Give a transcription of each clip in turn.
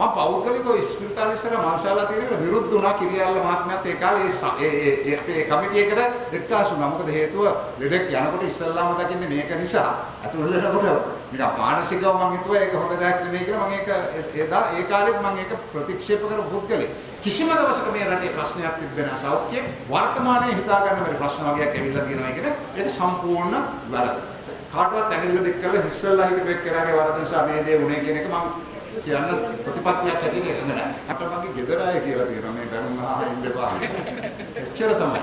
මම පෞද්ගලිකව ස්පිරිතාල ඉස්සර මංශාලා තියෙනකට විරුද්ධ වුණා කිරියල්ල මහත්මයාත් ඒ කාලේ ඒ ඒ අපේ කමිටු එකට එක්කාසු වුණා. මොකද හේතුව ලෙඩක් යනකොට ඉස්සල්ලාම දකින්නේ මේක නිසා. අතුල් වෙනකොට නිකන් මානසිකව මම හිතුවා ඒක හොඳ දෙයක් නෙමෙයි කියලා මම ඒක එදා ඒ කාලෙත් මම ඒක ප්‍රතික්ෂේප කරපු පුද්ගලෙක්. කිසිම දවසක මේ රටේ ප්‍රශ්නයක් තිබෙන්නේ නැහැ. සෞඛ්‍ය වර්තමානයේ හිතා ගන්න බැරි ප්‍රශ්න වගේක් ඇවිල්ලා තියෙනවා කියන ඒක සම්පූර්ණ වැරදි. කාටවත් ඇඟිල්ල දික් කරලා හිස්සල්ලා හිටපු එක්කෙනාගේ වරද නිසා මේ දේ වුණේ කියන එක මම කියන්න ප්‍රතිපත්තියක් ඇටියට එකඟ නැහැ. අපිට මගේ ගෙදර අය කියලා තියෙනවා මේ බැනුම් අහලා ඉන්න එපා. එච්චර තමයි.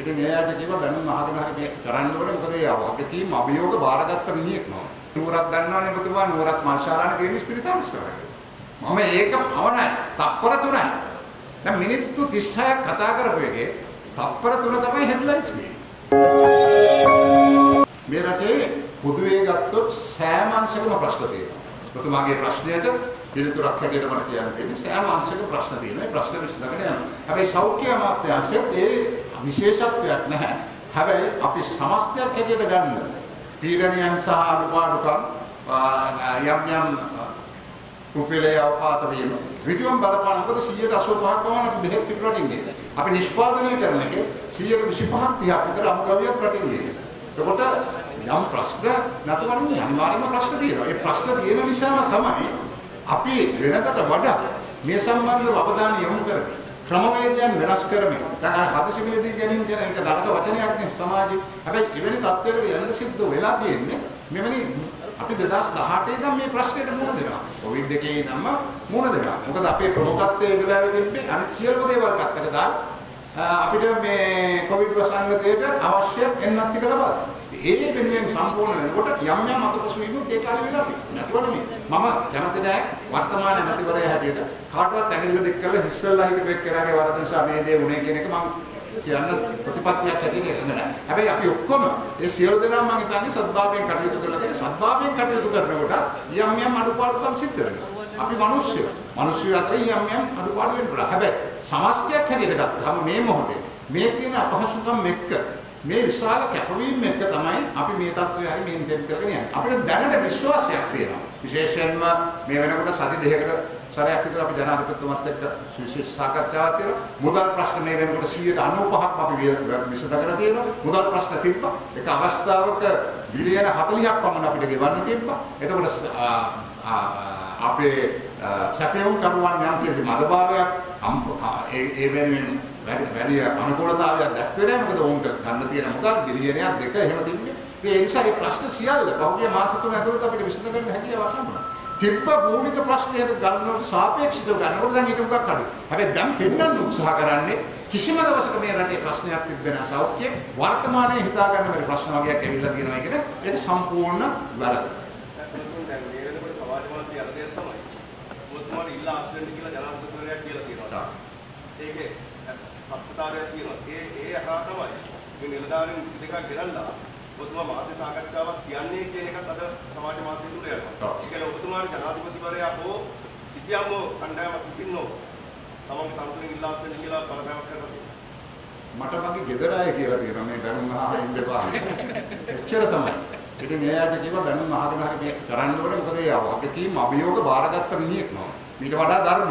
ඉතින් එයාට කිව්වා බැනුම් අහගෙන හරි මේක කරන්න ඕනේ මොකද ඒ වගකීම් අභියෝග බාරගත්ත මිනිහෙක් නෝ. නුවරක් දන්නවනේ ඔබතුමා නුවරත් මල්ශාලානේ තියෙන ස්පිරිතාලස්සර. මම ඒක පවණයි. තප්පර තුනයි. දැන් මිනිත්තු 36ක් කතා කරපු එකේ තප්පර තුන තමයි හෙඩ්ලයින්ස් මේ රටේ පොදුවේ ගත්තොත් සෑම අංශකම ප්‍රශ්න තියෙනවා. ඔබතුමාගේ ප්‍රශ්නයට පිළිතුරක් හැටියට මට කියන්න තියෙන්නේ සෑම අංශක ප්‍රශ්න තියෙනවා. ඒ ප්‍රශ්න විසඳගෙන යනවා. හැබැයි සෞඛ්‍ය අමාත්‍යාංශයේත් ඒ විශේෂත්වයක් නැහැ. හැබැයි අපි සමස්තයක් හැටියට ගන්න පීඩනයන් සහ අඩුපාඩුකම් යම් යම් රුපියලේ අවපාත වීම ඍජුවම බලපාන මොකද 185ක් පමණ අපි බෙහෙත් පිටරටින් ගේන. අපි නිෂ්පාදනය කරන එකේ 125ක් 30ක් විතර අමුද්‍රව්‍යත් රටින් ගේන. එතකොට යම් ප්‍රශ්න නැතුවම අනිවාර්යයෙන්ම ප්‍රශ්න තියෙනවා. ඒ ප්‍රශ්න තියෙන නිසාම තමයි අපි වෙනකට වඩා මේ සම්බන්ධව අවධානය යොමු කරන්නේ. ක්‍රමවේදයන් වෙනස් කරමින්. දැන් අර හදිසිමිලදී ගැනීම කියන එක නරක වචනයක් නේ සමාජයේ. හැබැයි එවැනි තත්ත්වයකට යන්න සිද්ධ වෙලා තියෙන්නේ මෙවැනි අපි 2018 ඉඳන් මේ ප්‍රශ්නෙට මුහුණ දෙනවා. කොවිඩ් එකේ ඉඳන්ම මුහුණ දෙනවා. මොකද අපේ ප්‍රමුඛත්වයේ වෙලාවෙ තිබ්බේ අනිත් සියලුම දේවල් පැත්තක දාලා අපිට මේ කොවිඩ් වසංගතයට අවශ්‍ය එන්නත් ටික ලබා දෙනවා. ඒ වෙනුවෙන් සම්පූර්ණ වෙනකොට යම් යම් අතපසු වීමුත් ඒ කාලේ වෙලා තියෙනවා. නැතිවරනේ මම කැමති නෑ වර්තමාන ඇමතිවරයා හැටියට කාටවත් ඇඟිල්ල දික් කරලා හිස්සල්ලා හිටපු එක්කෙනාගේ වරද නිසා මේ දේ වුණේ කියන එක මම කියන්න ප්‍රතිපත්තියක් හැටියට එකඟ නැහැ. හැබැයි අපි ඔක්කොම ඒ සියලු දෙනා මම හිතන්නේ සත්භාවයෙන් කටයුතු කරලා තියෙන සත්භාවයෙන් කටයුතු කරනකොට යම් යම් අඩුපාඩුකම් සිද්ධ වෙනවා. අපි මිනිස්සු. මිනිස්සු අතර යම් යම් අඩුපාඩු වෙනවා. හැබැයි සමස්තයක් හැටියට ගත්තාම මේ මොහොතේ මේ තියෙන අපහසුකම් එක්ක මේ විශාල කැපවීම එක්ක තමයි අපි මේ තත්ත්වය හරි මේන්ටේන් කරගෙන යන්නේ. අපිට දැනට විශ්වාසයක් තියෙනවා. විශේෂයෙන්ම මේ වෙනකොට සති දෙකකට සැරයක් විතර අපි ජනාධිපතිතුමත් එක්ක විශේෂ සාකච්ඡාවක් තියෙනවා. මුදල් ප්‍රශ්න මේ වෙනකොට 95ක් අපි විසඳගෙන තියෙනවා. මුදල් ප්‍රශ්න තිබ්බා. ඒක අවස්ථාවක බිලියන 40ක් පමණ අපිට ගෙවන්න තිබ්බා. එතකොට අපේ සැපයුම් කරුවන් යම් කිසි මතභාවයක් ඒ ඒ වෙනුවෙන් වැඩි වැඩි අනුකූලතාවයක් දැක්වේ නැහැ මොකද උන්ට ගන්න තියෙන මුදල් බිලියනයක් දෙක එහෙම තිබ්බේ ඒ නිසා මේ ප්‍රශ්න සියල්ල පහුගිය මාස තුන ඇතුළත අපිට විසඳ ගන්න හැකියාවක් ලැබුණා. තිබ්බ මූලික ප්‍රශ්නයට ගන්නවට සාපේක්ෂව ගන්නකොට දැන් ඊට උගක් අඩුයි හැබැයි දැන් පෙන්වන්න උත්සාහ කරන්නේ කිසිම දවසක මේ රටේ ප්‍රශ්නයක් තිබෙන්නේ නැහැ සෞඛ්‍ය වර්තමානයේ හිතා ගන්න බැරි ප්‍රශ්න වගේක් ඇවිල්ලා තියෙනවා කියන එක. සම්පූර්ණ වැරදි ඔබතුමාට ඉල්ලා අස්සෙන්ට කියලා ජනාධිපතිවරයා කියලා තියෙනවා. ඒකේ සත්‍යතාවයක් තියෙනවා. ඒ ඒ අහා තමයි මේ නිලධාරීන් 22ක් ගෙනල්ලා ඔබතුමා මාධ්‍ය සාකච්ඡාවක් කියන්නේ කියන එකත් අද සමාජ මාධ්‍ය තුල යනවා. ඒ කියන්නේ ඔබතුමාට ජනාධිපතිවරයා හෝ කිසියම් කණ්ඩායමක් විසින් නෝ තමන්ගේ තනතුරින් ඉල්ලා අස්සෙන්ට කියලා බලපෑමක් කරනවා. මට මගේ ගෙදර අය කියලා තියෙනවා මේ බැනුම් අහලා ඉන්න එපා. එච්චර තමයි. ඉතින් එයාට කිව්වා බැනුම් අහගෙන හරි මේක කරන්න ඕනේ මොකද ඒ වගකීම් අභියෝග බාරගත්ත මිනිහෙක් නෝ. ඊට වඩා ධර්ම.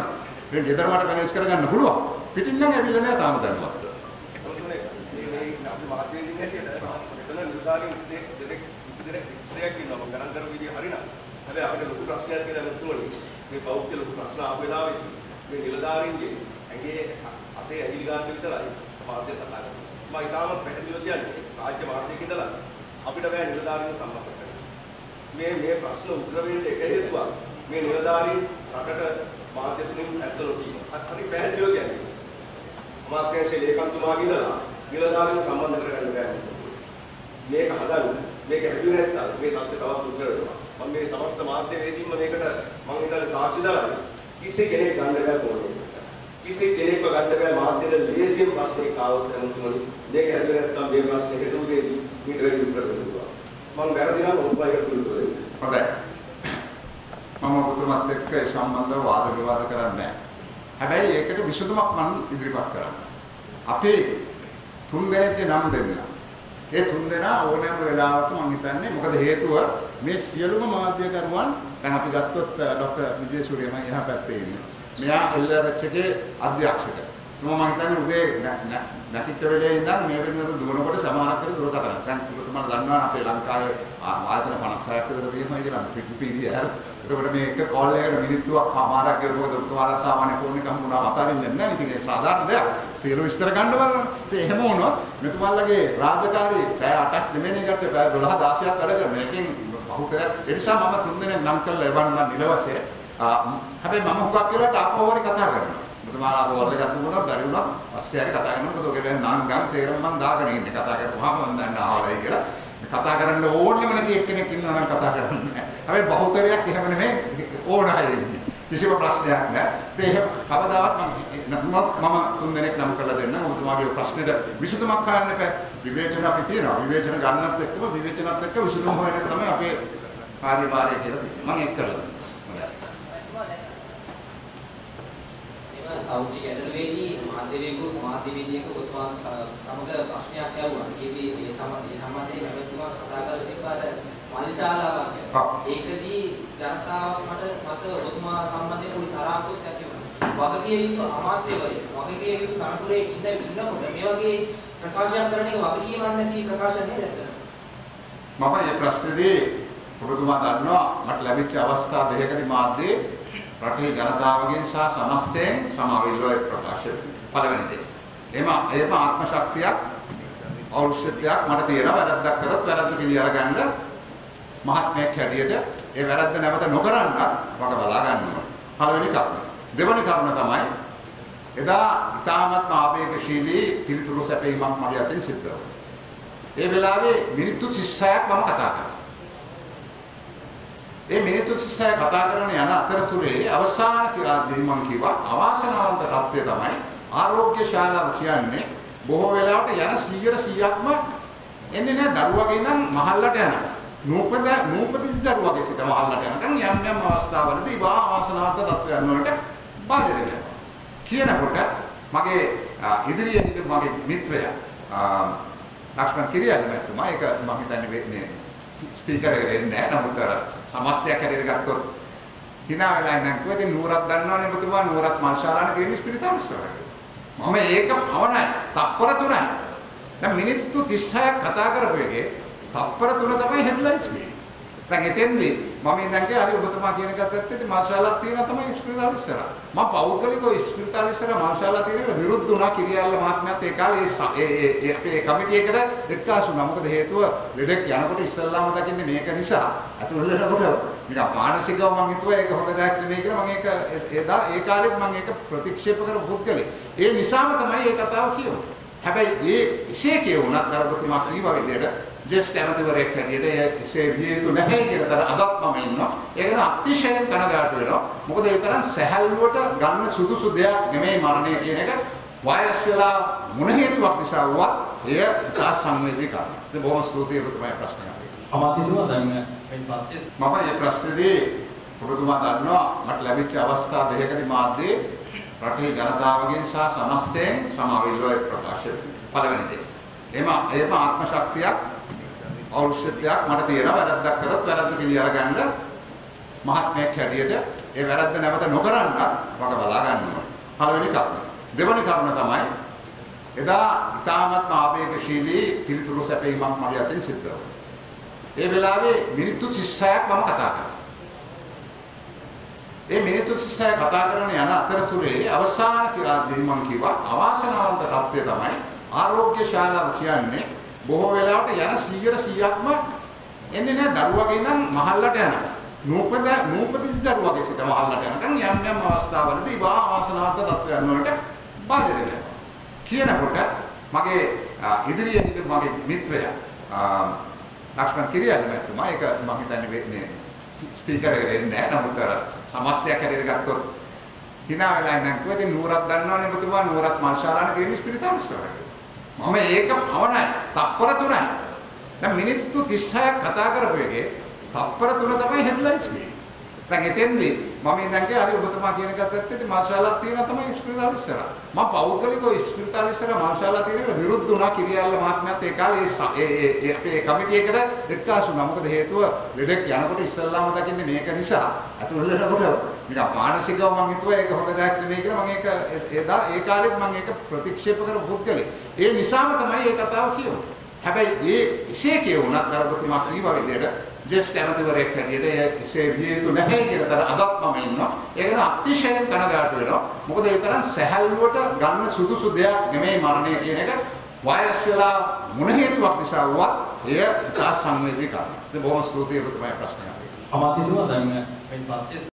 මේ ගෙදර මට මැනේජ් කරගන්න පුළුවන්. පිටින් නම් ඇවිල්ලා නැහැ තාම දැනුවත්. නිලධාරීන් 22 දෙනෙක් 22 22ක් ඉන්නවා මම ගණන් කරපු විදිහ හරිනම් හැබැයි අපිට ලොකු ප්‍රශ්නයක් කියලා මුතුමනි මේ සෞඛ්‍ය ලොකු ප්‍රශ්න ආපු වෙලාවේ මේ නිලධාරීන්ගේ ඇගේ අතේ ඇඟිලි ගන්න විතරයි මාධ්‍ය කතා කරන්නේ මම ඉතාලම පැහැදිලිව කියන්නේ රාජ්‍ය මාධ්‍යයක ඉඳලා අපිට බෑ නිලධාරීන් සම්මත කරන්න මේ මේ ප්‍රශ්න උත්තර වෙන්න එක හේතුවක්. මේ නිලධාරීන් රටට මාධ්‍ය තුලින් ඇත්ත නොකීම හරි පැහැදිලිව කියන්නේ. අමාත්‍යාංශයේ ලේකම්තුමාගේ ඉඳලා නිලධාරීන් සම්බන්ධ කරගන්න බෑ. මේක හදන්න මේක හැදුවේ නැත්නම් මේ තත්ත්වය තවත් උග්‍ර වෙනවා මම මේ සමස්ත මාධ්‍ය වේදීන්ම මේකට මම හිතන්නේ සාක්ෂි දාලා කිසි කෙනෙක් ගන්න බෑ ෆෝනේ කිසි කෙනෙක්ව ගන්න බෑ මාධ්‍යෙට ලේසියෙන් ප්‍රශ්නයක් ආවොත් එමුතුමනි මේක හැදුවේ නැත්නම් මේ ප්‍රශ්නේ හෙටු දෙවි මීට වැඩි උග්‍ර වෙනවා මම වැරදි නම් ඔබයි පිළිතුර දෙන්න හොඳයි. මම ඔබතුමත් එක්ක ඒ සම්බන්ධව වාද විවාද කරන්නේ නැහැ. හැබැයි ඒකට විසඳුමක් මම ඉදිරිපත් කරන්න අපේ තුන් දෙනෙක්ගේ නම් දෙන්න ඒ තුන් දෙනා ඕනෑම වෙලාවක මම හිතන්නේ මොකද හේතුව මේ සියලුම මාධ්‍යකරුවන් දැන් අපි ගත්තොත් ડોક્ટર විජේසූරිය මම එහා පැත්තේ ඉන්නේ. මෙයා එල්ආරඑච් එකේ අධ්‍යක්ෂක. මම හිතන්නේ උදේ නැතිට වෙලේ ඉඳන් මේ වෙනකොට දුවනකොට සමානක් කර දුරකථනක්. දැන් ඔබතුමාලා දන්නවා අපේ ලංකාවේ ආයතන 56ක් විතර තියෙනවා කියලා පිටිපිටිය හැර. එතකොට මේ එක කෝල් එකකට මිනිත්තුවක් කමාරක් ගියොත් මොකද ඔබතුමාලා සාමාන්‍ය ෆෝන් එක හම්බුනා අතාරින්නේ නැහැ. ඉතින් ඒක සාධාරණ දෙයක්. සියලු විස්තර ගන්න බලන්න. ඉතින් එහෙම වුණොත් මෙතුමාලගේ රාජකාරී පැය 8ක් නෙමෙයි ගත්තේ පැය 12 16ක් වැඩ කරන. එකෙන් බහුතරයක් ඒ නිසා මම තුන් දෙනෙක් නම් කරලා එවන්න නිලවසේ. හැබැයි මම හුඟක් වෙලාවට ආපහු හරි කතා කරනවා. මුතුමාලා කෝල් එකක් දුන්නා බැරි වුණා පස්සේ හරි කතා කරනවා. මොකද ඔකට නංගම් සේරම මම දාගෙන ඉන්නේ. කතා කරපුවාම මම දන්න ආවලයි කියලා. කතා කරන්න ඕනෙම නැති එක්කෙනෙක් ඉන්නවා නම් කතා කරන්නේ හැබැයි බහුතරයක් එහෙම නෙමෙයි. ඕන අය ඉන්නේ. කිසිම ප්‍රශ්නයක් නැහැ. ඒ කවදාවත් මම මම තුන් දෙනෙක් නම් කරලා දෙන්නම්. ඔබතුමාගේ ප්‍රශ්නෙට විසඳුමක් හොයන්න එපා. විවේචන අපි තියනවා. විවේචන ගන්නත් එක්කම විවේචනත් එක්ක විසඳුම හොයන එක තමයි අපේ කාර්යභාරය කියලා තියෙන්නේ. මම ඒක කරලා දෙන්නම්. සෞඛ්‍ය ගැටලුවේදී මාධ්‍යවේගු මාධ්‍යවේදියෙකු ඔබතුමා සමග ප්‍රශ්නයක් ඇහුවා. ඒකදී ඒ සම්බන්ධයෙන් ඔබතුමා කතා කරලා තිබ්බාද මල්ශාලාවක්. ඒකදී ජනතාව මට මත ඔබතුමා සම්බන්ධයෙන් පොඩි තරහකුත් ඇති වුණා. වගකිය යුතු අමාත්‍යවරයෙක් වගකිය යුතු තනතුරේ ඉන්න ඉන්නකොට මේ වගේ ප්‍රකාශයක් කරන එක වගකීමක් නැති ප්‍රකාශ නේද ඇත්තට? මම මේ ප්‍රශ්නේදී ඔබතුමා දන්නවා මට ලැබිච්ච අවස්ථා දෙකකදී මාධ්‍යයේ රටේ ජනතාවගෙන් සහ සමස්තයෙන් සමාවිල්ලෝ ප්‍රකාශ පළවෙනි දේ. එම එම ආත්ම ශක්තියක් ඖෂධයක් මට තියෙනවා වැරද්දක් කරොත් වැරද්ද පිළි අරගන්න මහත්මයෙක් හැටියට ඒ වැරද්ද නැවත නොකරන්න වග බලා ගන්න ඕන. පළවෙනි කරුණ. දෙවෙනි කරුණ තමයි එදා ඉතාමත්ම ආවේගශීලී පිළිතුරු සැපීමක් මගේ අතින් සිද්ධ වුණා. ඒ වෙලාවේ මිනිත්තු 36ක් මම කතා කරා. ඒ මිනිත්තු 36 කතා කරන යන අතරතුරේ අවසාන කාලදී මම කිව්වා අවාසනාවන්ත තත්ත්වය තමයි ආරෝග්‍ය ශාලාව කියන්නේ බොහෝ වෙලාවට යන 100%ක්ම එන්නේ නැහැ දරුවගේ ඉඳන් මහල්ලට යනවා. නූපද නූපදිසි දරුවගේ සිට මහල්ලට යනකම් යම් යම් අවස්ථාවලදී වා අවාසනාවන්ත තත්ත්වයන් වලට බාධා වෙනවා. කියනකොට මගේ ඉදිරියේ හිටපු මගේ මිත්‍රයා ලක්ෂ්මන් කිරියල් මහත්මයා ඒක මම හිතන්නේ මේ ස්පීකර් එකට එන්නේ නැහැ. නමුත් අර සමස්තයක් හැටියට ගත්තොත් hina වෙලා ඉඳන් කිව්වා ඉතින් නුවරක් දන්නවනේ ඔබතුමා නුවරත් මල්ශාලානේ තියෙන ස්පිරිතාලස්සර. මම ඒක පවණයි. තප්පර තුනයි. දැන් මිනිත්තු 36ක් කතා කරපු එකේ තප්පර තුන තමයි හෙඩ්ලයින්ස් කියන්නේ. දැන් එතෙන්දී මම ඉඳන් කිය හරි ඔබතුමා කියන එකත් ඇත්ත ඉතින් මාෂාල්ලා තියෙනවා තමයි ස්පිරිතාල ඉස්සර. මම පෞද්ගලිකව ස්පිරිතාල ඉස්සර මාෂාල්ලා තියෙනකට විරුද්ධ වුණා කිරියල්ල මහත්මයාත් ඒ කාලේ ඒ ඒ අපේ කමිටි එකට එක්කාසු වුණා. මොකද හේතුව ලෙඩක් යනකොට ඉස්සල්ලාම දකින්නේ මේක නිසා. අතුල්ලනකොට නිකන් මානසිකව මම හිතුවා ඒක හොඳ දෙයක් නෙමෙයි කියලා මම ඒක එදා ඒ කාලෙත් මම ඒක ප්‍රතික්ෂේප කරපු පුද්ගලෙක්. ඒ නිසාම තමයි මේ කතාව කියුනේ. හැබැයි ඒ එසේ කියුණත් අර ඔබතුමා කීවා විදිහට ජෙස්ට් ඇමතිවරයෙක් හැටියට එසේ විය යුතු නැහැ කියන තර අදත් මම ඉන්නවා. ඒක න අතිශයින් කනගාටු වෙනවා. මොකද ඒ තරම් සැහැල්ලුවට ගන්න සුදුසු දෙයක් නෙමෙයි මරණය කියන එක. වයස් වෙලා මොන හේතුවක් නිසා වුවත් එය ඉතා සංවේදී කරනවා. ඉතින් බොහොම ස්තුතියි ඔබතුමාගේ ප්‍රශ්නය. අමාත්‍යතුමා දැන් මේ සත්‍ය මම මේ ප්‍රශ්නේදී ඔබතුමා දන්නවා මට ලැබිච්ච අවස්ථා දෙකකදී මාධ්‍යයේ රටේ ජනතාවගෙන් සහ සමස්තයෙන් සමාවිල්ලෝ ප්‍රකාශ පළවෙනි දේ. එම එම ආත්ම ශක්තියක් ඖෂධයක් මට තියෙනවා වැරද්දක් කරොත් වැරද්ද පිළි අරගන්න මහත්මයෙක් හැටියට ඒ වැරද්ද නැවත නොකරන්න වග බලා ගන්න ඕන. පළවෙනි කරුණ. දෙවෙනි කරුණ තමයි එදා ඉතාමත්ම ආවේගශීලී පිළිතුරු සැපීමක් මගේ අතින් සිද්ධ වුණා. ඒ වෙලාවේ මිනිත්තු 36ක් මම කතා කරා. ඒ මිනිත්තු 36 කතා කරන යන අතරතුරේ අවසාන කාලදී මම කිව්වා අවාසනාවන්ත තත්ත්වය තමයි ආරෝග්‍ය ශාලාව කියන්නේ බොහෝ වෙලාවට යන 100%ක්ම එන්නේ නැහැ දරුවගේ ඉඳන් මහල්ලට යනවා. නූපද නූපදිසි දරුවගේ සිට මහල්ලට යනකම් යම් යම් අවස්ථාවලදී වා ආසනාවන්ත තත්ත්වයන් වලට බාධා වෙනවා. කියනකොට මගේ ඉදිරියේ හිටපු මගේ මිත්‍රයා ලක්ෂ්මන් කිරියල් මහත්මයා ඒක මම හිතන්නේ මේ ස්පීකර් එකට එන්නේ නැහැ. නමුත් අර සමස්තයක් හැටියට ගත්තොත් hina වෙලා ඉඳන් කිව්වා ඉතින් නුවරක් දන්නවනේ ඔබතුමා නුවරත් මල්ශාලානේ තියෙන ස්පිරිතාලස්සර. මම ඒක පවණයි. තප්පර තුනයි. දැන් මිනිත්තු 36ක් කතා කරපු එකේ තප්පර තුන තමයි හෙඩ්ලයින්ස් කියන්නේ. දැන් එතෙන්දී මම දැන් කිය හරි ඔබතුමා කියන එකත් ඇත්ත. ඉතින් මාෂාල්ලා තියෙනවා තමයි ස්පිරිතාල ඉස්සර. මම පෞද්ගලිකව ස්පිරිතාල ඉස්සර මාෂාල්ලා තියෙන එකට විරුද්ධ වුණා කිරියල්ල මහත්මයාත් ඒ කාලේ ඒ ඒ අපේ කමිටු එකට එක්කාසු වුණා. මොකද හේතුව ලෙඩක් යනකොට ඉස්සල්ලාම දකින්නේ මේක නිසා. අතුල්ලනකොට නිකන් මානසිකව මම හිතුවා ඒක හොඳ දෙයක් නෙමෙයි කියලා මම ඒක එදා ඒ කාලෙත් මම ඒක ප්‍රතික්ෂේප කරපු පුද්ගලෙක්. ඒ නිසාම තමයි මේ කතාව කියුනේ. හැබැයි ඒ එසේ කියුණත් අර ඔබතුමා කීවා විදිහට ජෙස්ට් ඇමතිවරයෙක් හැටියට එසේ විය යුතු නැහැ කියන තර අදත් මම ඉන්නවා. ඒක න අතිශයින් කනගාටු වෙනවා. මොකද ඒ තරම් සැහැල්ලුවට ගන්න සුදුසු දෙයක් නෙමෙයි මරණය කියන එක. වයස් වෙලා මොන හේතුවක් නිසා වුවත් එය ඉතා සංවේදී කරනවා. ඉතින් බොහොම ස්තුතියි ඔබතුමාගේ ප්‍රශ්නයට. අමාත්‍යතුමා දැන් මේ සත්‍ය